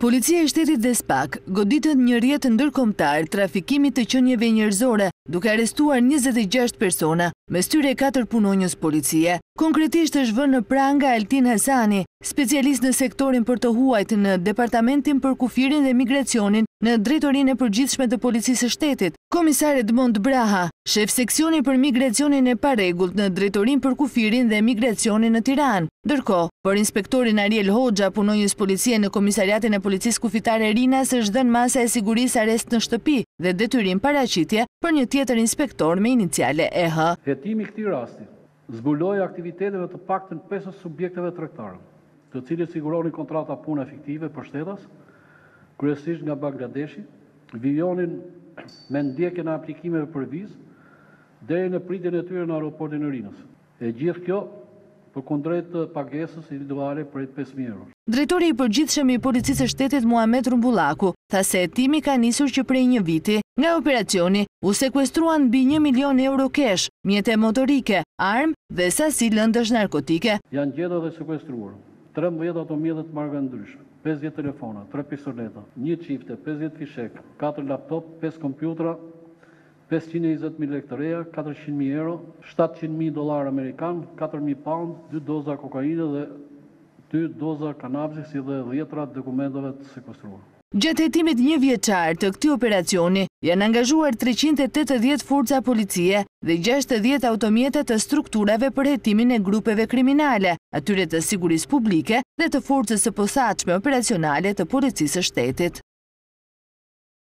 Policia e Shtetit dhe SPAK goditën një rrjet ndërkombëtar trafikimit të qenieve njerëzore duke arrestuar 26 persona, mes tyre 4 punonjës policie. Konkretisht është vënë në pranga Altin Hasani, specialist në sektorin për të huajt në Departamentin për Kufirin dhe Migracionin në Drejtorinë e Përgjithshme të Policisë së Shtetit, Komisar Edmond Braha, shef seksioni për migracionin e parregullt në Drejtorinë për Kufirin dhe Migracionin në Tiranë. Ndërkohë, për inspektorin Ariel Hoxha, punonjës policie në Komisariatin e Policisë Kufitare Rinas është dhënë masa e sigurisë arrest në shtëpi dhe detyrim paraqitje për një tjetër inspektor me iniciale EH. Hetimi i këtij rasti Zbuloi aktivitetin e të paktën pesë subjekteve tregtare, të cilët siguronin kontrata pune fiktive për shtetas, kryesisht nga Bangladeshi, vijonin me ndjekjen e aplikimeve për vizë, deri në pritjen e tyre në aeroportin Rinas. E gjithë kjo, përkundrejt pagesës individuale prej pesë mijë euro. Drejtori i Përgjithshëm i Policisë së Shtetit Muhamet Rrumbullaku tha se hetimi ka nisur që prej një viti. Nga operacioni u sekuestruan mbi një milion euro kesh, mjete motorike, armë dhe sasi lëndësh narkotike. Janë gjetur dhe sekuestruar trembëdhjetë automjete të markave të ndryshme, pesëdhjetë telefona, tre pistoleta, një çifte, pesëdhjetë fishekë, katër laptop, pesë kompjutra, pesëqind e njëzet mijë lekë të reja, katërqind mijë euro, shtatëqind mijë dollarë amerikanë, katër mijë paund, dy doza kokaine dhe dy doza kanabisi si dhe dhjetëra dokumenteve të sekuestruara. Gjatë hetimit një vjeçar të këtij operacioni janë angazhuar treqind e tetëdhjetë forca policie dhe gjashtëdhjetë automjete të strukturave për hetimin e grupeve kriminale, atyre të sigurisë publike dhe të forcës së posaçme operacionale të Policisë së Shtetit.